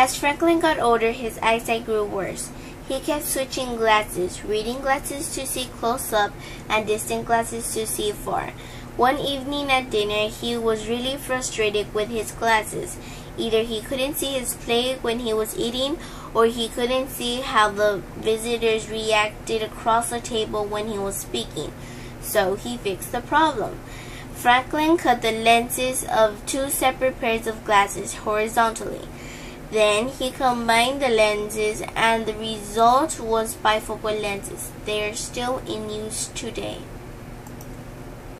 As Franklin got older, his eyesight grew worse. He kept switching glasses, reading glasses to see close up and distant glasses to see far. One evening at dinner, he was really frustrated with his glasses. Either he couldn't see his plate when he was eating, or he couldn't see how the visitors reacted across the table when he was speaking. So he fixed the problem. Franklin cut the lenses of two separate pairs of glasses horizontally. Then he combined the lenses and the result was bifocal lenses. They are still in use today.